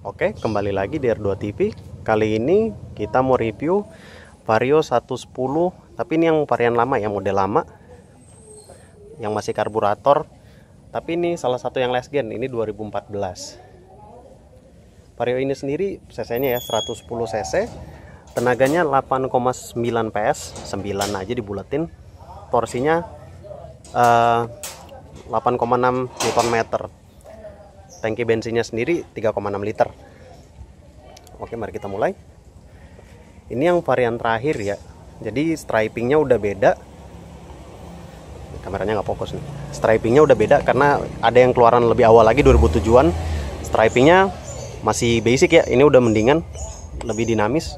Oke, kembali lagi di R2 TV. Kali ini kita mau review Vario 110, tapi ini yang varian lama ya, model lama. Yang masih karburator. Tapi ini salah satu yang last gen, ini 2014. Vario ini sendiri cc-nya ya 110 cc. Tenaganya 8,9 PS, 9 aja dibulatin. Torsinya uh, 8,6 Nm tangki bensinnya sendiri 3,6 liter. Oke mari kita mulai. Ini yang varian terakhir ya. Jadi stripingnya udah beda. Kameranya nggak fokus nih. Stripingnya udah beda karena ada yang keluaran lebih awal lagi 2007an stripingnya masih basic ya. Ini udah mendingan lebih dinamis.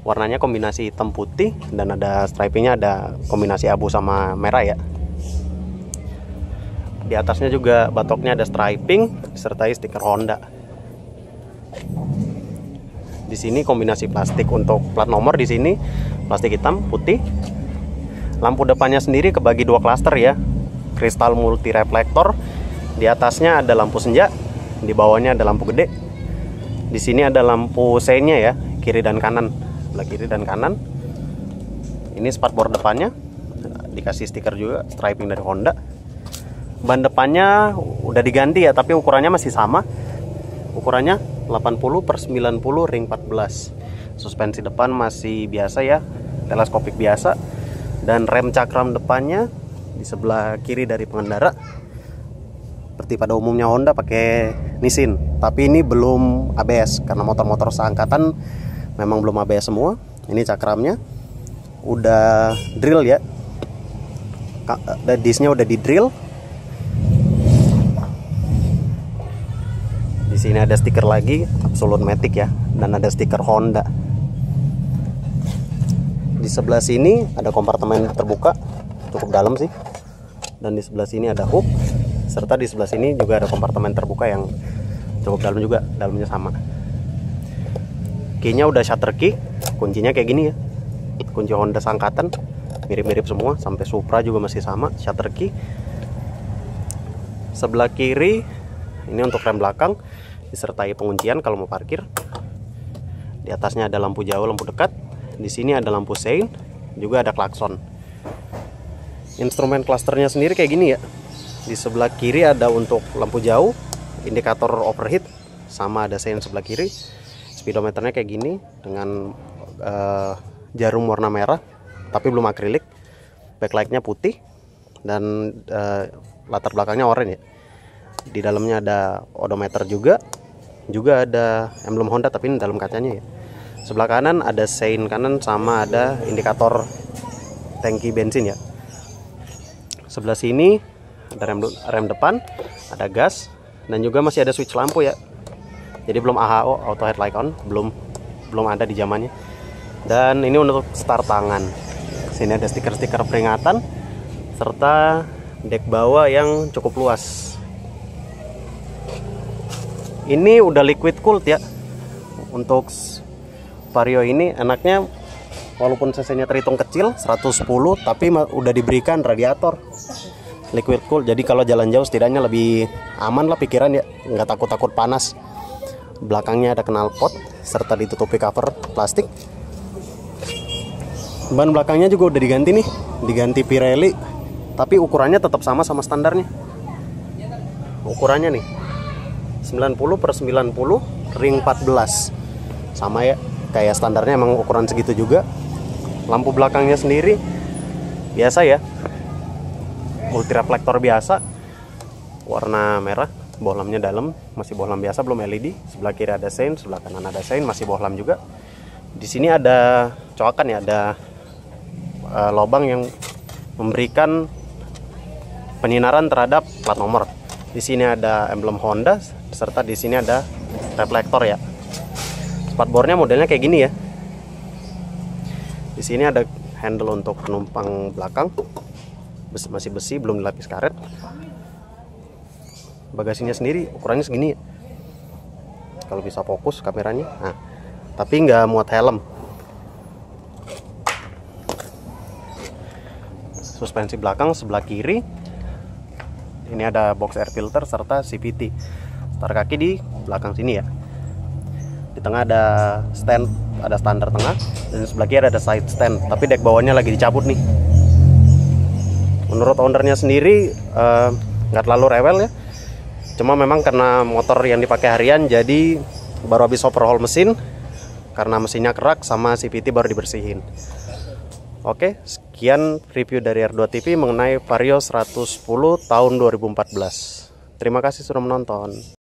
Warnanya kombinasi hitam putih dan ada stripingnya ada kombinasi abu sama merah ya di atasnya juga batoknya ada striping disertai stiker Honda. Di sini kombinasi plastik untuk plat nomor di sini plastik hitam, putih. Lampu depannya sendiri kebagi dua klaster ya. Kristal multi reflektor. Di atasnya ada lampu senja, di bawahnya ada lampu gede. Di sini ada lampu seinnya ya, kiri dan kanan, sebelah kiri dan kanan. Ini spatbor depannya, dikasih stiker juga striping dari Honda ban depannya udah diganti ya tapi ukurannya masih sama. Ukurannya 80 per 90 ring 14 suspensi depan masih biasa ya teleskopik biasa. Dan rem cakram depannya di sebelah kiri dari pengendara. Seperti pada umumnya Honda pakai Nissin tapi ini belum ABS karena motor-motor seangkatan memang belum ABS semua. Ini cakramnya. Udah drill ya. Disnya udah di drill sini ada stiker lagi Absolute Matic ya dan ada stiker Honda. Di sebelah sini ada kompartemen terbuka cukup dalam sih. Dan di sebelah sini ada hook serta di sebelah sini juga ada kompartemen terbuka yang cukup dalam juga dalamnya sama. Keynya udah shutter key kuncinya kayak gini ya. Kunci Honda sangkatan mirip-mirip semua sampai Supra juga masih sama shutter key. Sebelah kiri ini untuk rem belakang disertai penguncian kalau mau parkir. Di atasnya ada lampu jauh lampu dekat. Di sini ada lampu sein juga ada klakson. Instrumen klasternya sendiri kayak gini ya. Di sebelah kiri ada untuk lampu jauh indikator overheat sama ada sein sebelah kiri. Speedometernya kayak gini dengan uh, jarum warna merah tapi belum akrilik. Backlightnya putih dan uh, latar belakangnya oranye ya. Di dalamnya ada odometer juga juga ada emblem Honda tapi ini dalam kacanya ya. Sebelah kanan ada sein kanan sama ada indikator tangki bensin ya. Sebelah sini ada rem rem depan ada gas dan juga masih ada switch lampu ya. Jadi belum AHO auto headlight on belum belum ada di zamannya. Dan ini untuk start tangan. Sini ada stiker-stiker peringatan serta dek bawah yang cukup luas ini udah liquid cooled ya. Untuk vario ini enaknya walaupun cc nya terhitung kecil 110 tapi udah diberikan radiator. Liquid cool jadi kalau jalan jauh setidaknya lebih aman lah pikiran ya. Nggak takut-takut panas. Belakangnya ada knalpot serta ditutupi cover plastik. Ban belakangnya juga udah diganti nih diganti Pirelli tapi ukurannya tetap sama sama standarnya. Ukurannya nih 90 per 90 ring 14 sama ya kayak standarnya emang ukuran segitu juga. Lampu belakangnya sendiri biasa ya. Multi reflektor biasa. Warna merah bohlamnya dalam masih bohlam biasa belum LED sebelah kiri ada sein sebelah kanan ada sein masih bohlam juga. Di sini ada coakan ya ada uh, lubang yang memberikan penyinaran terhadap plat nomor di sini ada emblem Honda serta di sini ada reflektor ya. Spatbornya modelnya kayak gini ya. Di sini ada handle untuk penumpang belakang. Besi, masih besi belum dilapis karet. Bagasinya sendiri ukurannya segini ya. Kalau bisa fokus kameranya. Nah tapi nggak muat helm. Suspensi belakang sebelah kiri ini ada box air filter serta CVT star kaki di belakang sini ya. Di tengah ada stand ada standar tengah dan sebelah kiri ada side stand tapi deck bawahnya lagi dicabut nih. Menurut ownernya sendiri eh, nggak uh, terlalu rewel ya. Cuma memang karena motor yang dipakai harian jadi baru habis overhaul mesin karena mesinnya kerak sama CVT baru dibersihin Oke, sekian review dari R2 TV mengenai Vario 110 tahun 2014. Terima kasih sudah menonton.